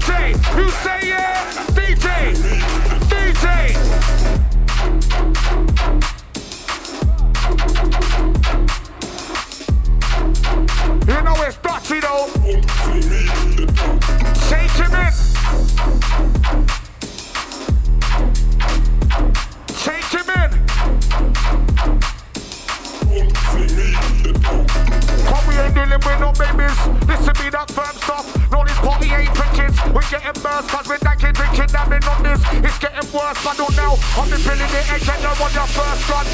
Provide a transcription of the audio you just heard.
You say yeah. DJ. DJ. You know it's dirty though. Shake him in. Shake him in. Come ain't dealing with no babies. We're getting burst cause we're drinking, drinking, dabbing on this. It's getting worse, but don't know. I'm the pilling the edge and you're on your first run.